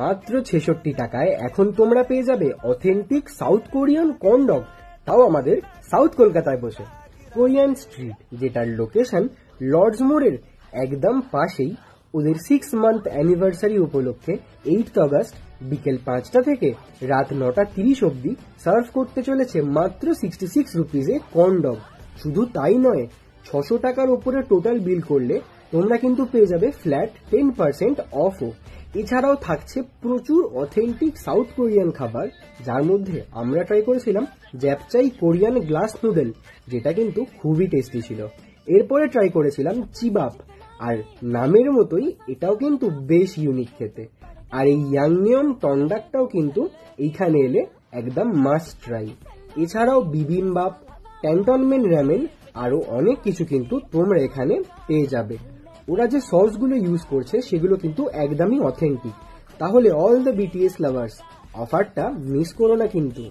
মাত্র ছেষট্টি টাকায় এখন তোমরা পেয়ে যাবে অথেন্টিক সাউথ কোরিয়ান কর্নডগ তাও আমাদের সাউথ কলকাতায় বসে। কোরিয়ান স্ট্রিট যেটার লোকেশন লর্ডস মোড়ের একদম পাশেই, ওদের সিক্স মান্থ অ্যানিভার্সারি উপলক্ষে এইট আগস্ট বিকেল পাঁচটা থেকে রাত নটা তিরিশ অবধি সার্ভ করতে চলেছে মাত্র সিক্সটি সিক্স রুপিজে কর্নডগ শুধু তাই নয়, ছশো টাকার উপরে টোটাল বিল করলে তোমরা কিন্তু পেয়ে যাবে ফ্ল্যাট টেন পার্সেন্ট অফও এছাড়াও থাকছে প্রচুর অথেন্টিক সাউথ কোরিয়ান খাবার, যার মধ্যে আমরা ট্রাই করেছিলাম জ্যাপচাই কোরিয়ান গ্লাস নুডেল যেটা কিন্তু খুবই টেস্টি ছিল। এরপরে ট্রাই করেছিলাম চিবাপ আর নামের মতোই এটাও কিন্তু বেশ ইউনিক খেতে। আর এই ইয়াংনিয়ম টন্ডাকটাও কিন্তু এইখানে এলে একদম মাস্ট ট্রাই এছাড়াও বিবিমবাপ ক্যান্টনমেন্ট র্যামেন আরও অনেক কিছু কিন্তু তোমরা এখানে পেয়ে যাবে। ওরা যে সসগুলো ইউজ করছে, সেগুলো কিন্তু একদমই অথেন্টিক তাহলে অল দ্য বিটিএস লাভার্স অফারটা মিস করো না কিন্তু।